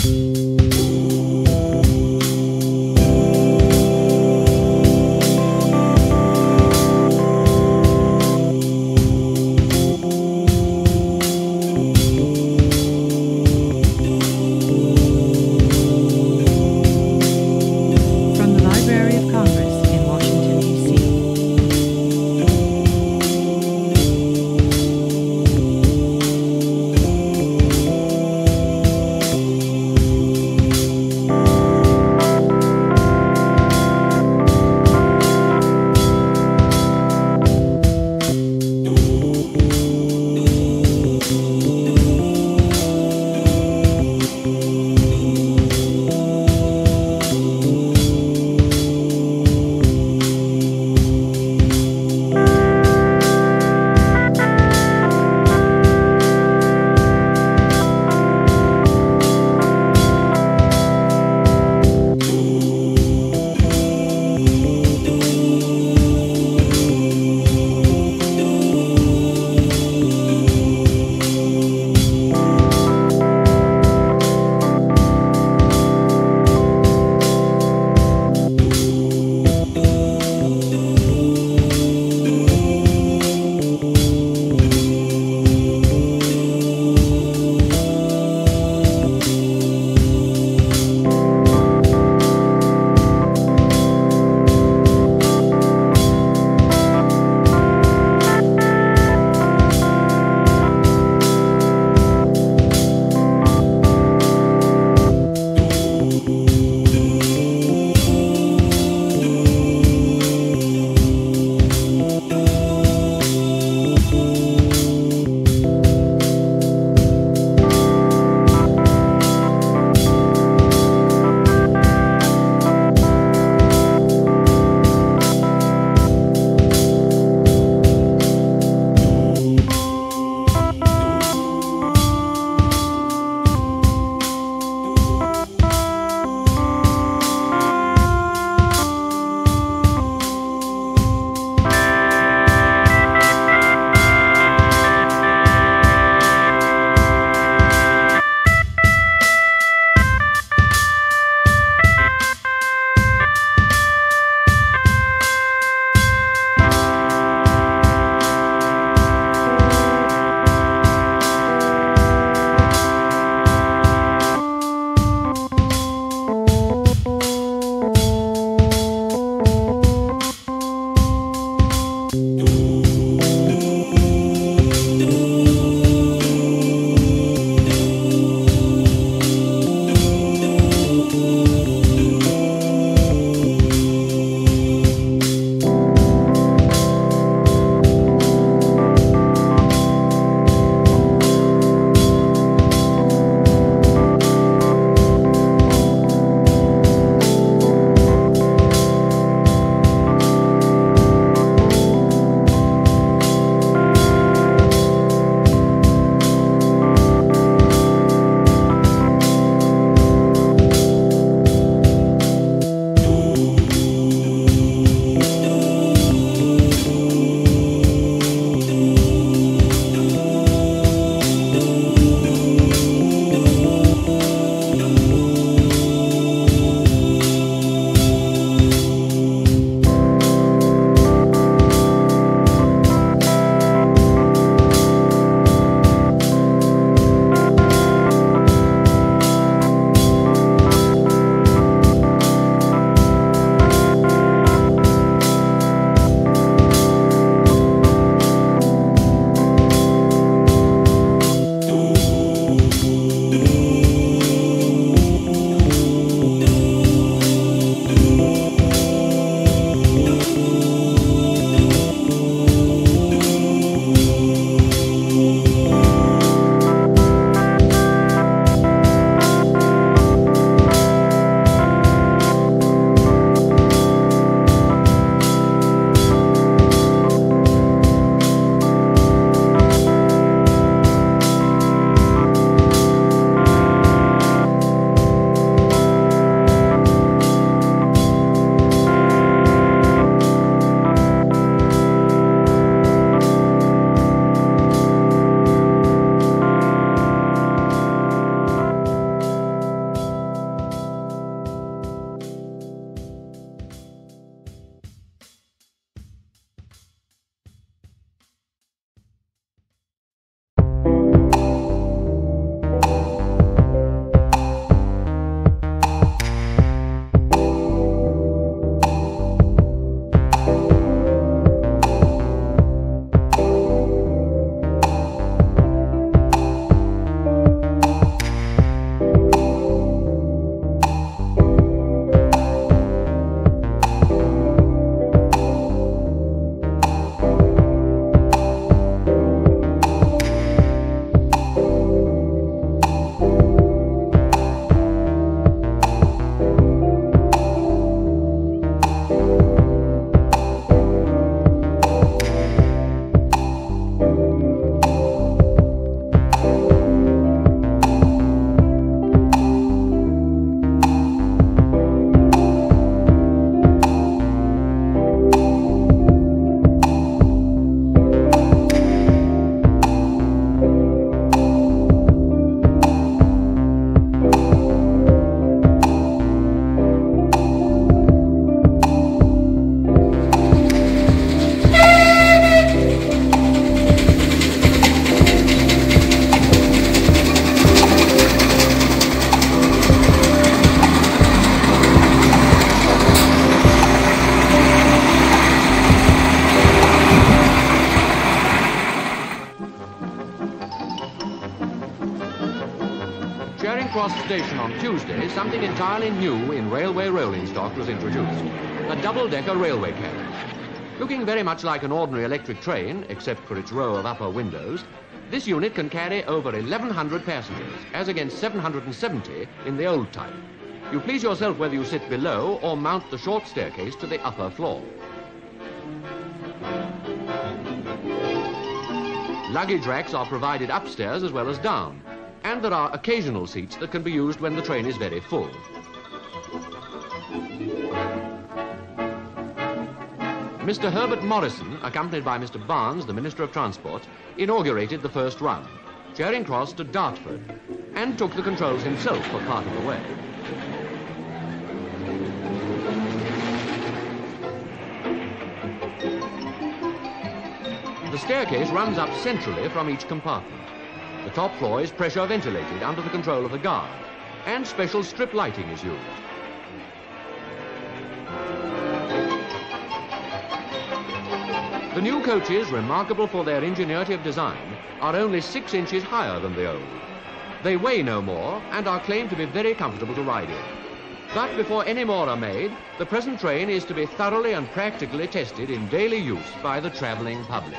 From on Tuesday, something entirely new in railway rolling stock was introduced. A double-decker railway carriage. Looking very much like an ordinary electric train, except for its row of upper windows, this unit can carry over 1,100 passengers, as against 770 in the old type. You please yourself whether you sit below or mount the short staircase to the upper floor. Luggage racks are provided upstairs as well as down, and there are occasional seats that can be used when the train is very full. Mr. Herbert Morrison, accompanied by Mr. Barnes, the Minister of Transport, inaugurated the first run. Charing Cross to Dartford, and took the controls himself for part of the way. The staircase runs up centrally from each compartment. The top floor is pressure ventilated under the control of the guard, and special strip lighting is used. The new coaches, remarkable for their ingenuity of design, are only six inches higher than the old. They weigh no more and are claimed to be very comfortable to ride in. But before any more are made, the present train is to be thoroughly and practically tested in daily use by the travelling public.